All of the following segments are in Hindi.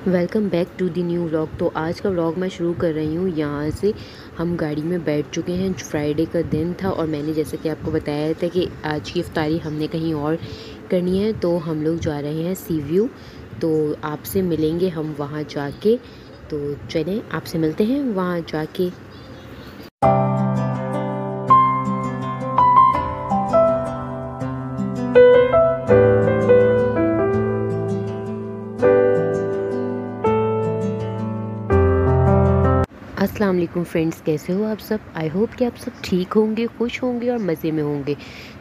Welcome back to the new vlog. तो आज का व्लॉग मैं शुरू कर रही हूँ। यहाँ से हम गाड़ी में बैठ चुके हैं फ्राइडे का दिन था और मैंने जैसे कि आपको बताया था कि आज की इफ्तारी हमने कहीं और करनी है तो हम लोग जा रहे हैं सी व्यू। तो आपसे मिलेंगे हम वहाँ जाके। तो चलें, आपसे मिलते हैं वहाँ जाके। अस्सलाम वालेकुम फ्रेंड्स, कैसे हो आप सब? आई होप कि आप सब ठीक होंगे, खुश होंगे और मज़े में होंगे।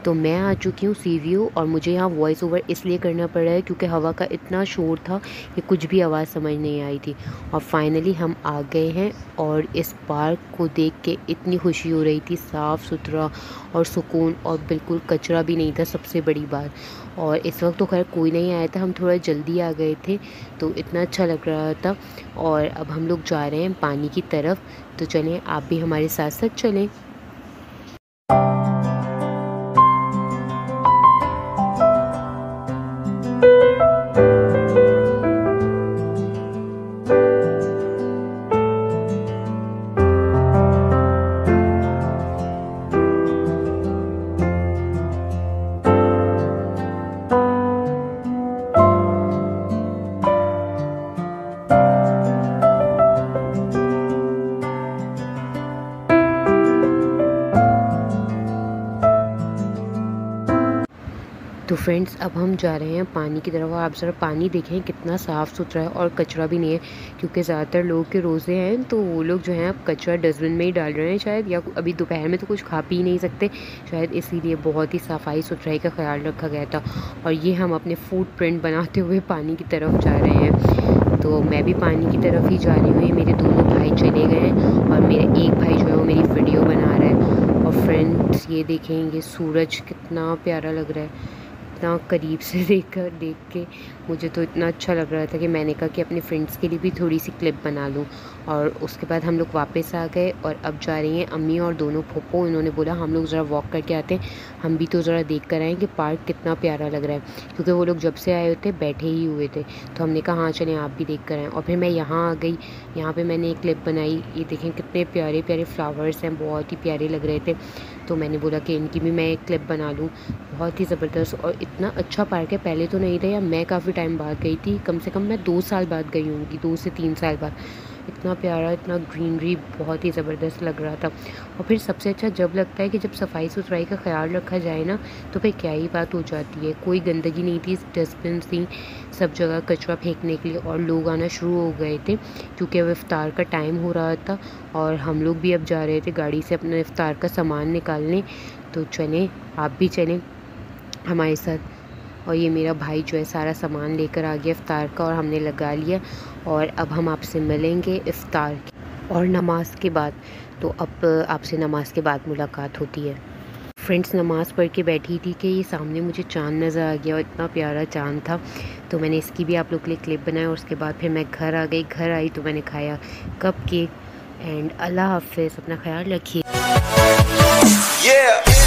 तो मैं आ चुकी हूँ सी व्यू और मुझे यहाँ वॉइस ओवर इसलिए करना पड़ रहा है क्योंकि हवा का इतना शोर था कि कुछ भी आवाज़ समझ नहीं आई थी। और फाइनली हम आ गए हैं और इस पार्क को देख के इतनी खुशी हो रही थी साफ़ सुथरा और सुकून और बिल्कुल कचरा भी नहीं था सबसे बड़ी बात। और इस वक्त तो खैर कोई नहीं आया था, हम थोड़ा जल्दी आ गए थे तो इतना अच्छा लग रहा था। और अब हम लोग जा रहे हैं पानी की तरफ़। तो चलें आप भी हमारे साथ साथ चलें। तो फ्रेंड्स अब हम जा रहे हैं पानी की तरफ़ आप ज़रा पानी देखें कितना साफ़ सुथरा है और कचरा भी नहीं है, क्योंकि ज़्यादातर लोग के रोज़े हैं तो वो लोग जो हैं अब कचरा डस्टबिन में ही डाल रहे हैं शायद, या अभी दोपहर में तो कुछ खा पी नहीं सकते, शायद इसीलिए बहुत ही सफ़ाई सुथराई का ख्याल रखा गया था और ये हम अपने फ़ूड प्रिंट बनाते हुए पानी की तरफ़ जा रहे हैं। तो मैं भी पानी की तरफ़ ही जा रही हूँ मेरे दोनों भाई चले गए हैं और मेरे एक भाई जो है वो मेरी वीडियो बना रहा है। और फ्रेंड्स ये देखेंगे सूरज कितना प्यारा लग रहा है। इतना करीब से देख देख के मुझे तो इतना अच्छा लग रहा था कि मैंने कहा कि अपने फ्रेंड्स के लिए भी थोड़ी सी क्लिप बना लूँ। और उसके बाद हम लोग वापस आ गए और अब जा रही हैं अम्मी और दोनों पोपो इन्होंने बोला, हम लोग ज़रा वॉक करके आते हैं। हम भी तो ज़रा देख कर आएँ कि पार्क कितना प्यारा लग रहा है। क्योंकि वो लोग जब से आए थे बैठे ही हुए थे। तो हमने कहा हाँ चलें, आप भी देख कर आएँ। और फिर मैं यहाँ आ गई। यहाँ पर मैंने एक क्लिप बनाई। ये देखें कितने प्यारे प्यारे फ्लावर्स हैं, बहुत ही प्यारे लग रहे थे। तो मैंने बोला कि इनकी भी मैं एक क्लिप बना लूँ। बहुत ही ज़बरदस्त और इतना अच्छा पार्क है, पहले तो नहीं था या मैं काफ़ी टाइम बाद गई थी, कम से कम मैं दो साल बाद गई होंगी, दो से तीन साल बाद। इतना प्यारा, इतना ग्रीनरी बहुत ही ज़बरदस्त लग रहा था। और फिर सबसे अच्छा जब लगता है कि जब सफ़ाई सुथराई का ख्याल रखा जाए ना तो फिर क्या ही बात हो जाती है। कोई गंदगी नहीं थी डस्टबिन थी, सब जगह कचरा फेंकने के लिए। और लोग आना शुरू हो गए थे, क्योंकि अब इफ़ार का टाइम हो रहा था। और हम लोग भी अब जा रहे थे गाड़ी से अपना इफ़ार का सामान निकालने। तो चलें, आप भी चलें। हमारे साथ। और ये मेरा भाई जो है, सारा सामान लेकर आ गया इफ़ार का और हमने लगा लिया। और अब हम आपसे मिलेंगे इफ़ार और नमाज़ के बाद। तो अब आपसे नमाज़ के बाद मुलाकात होती है। फ्रेंड्स, नमाज़ पढ़ के बैठी थी कि ये सामने मुझे चाँद नज़र आ गया और इतना प्यारा चाँद था। तो मैंने इसकी भी आप लोग के लिए क्लिप बनाया और उसके बाद फिर मैं घर आ गई। घर आई तो मैंने खाया कप केक। एंड अल्लाह हाफिज़, अपना ख्याल रखिए। Yeah!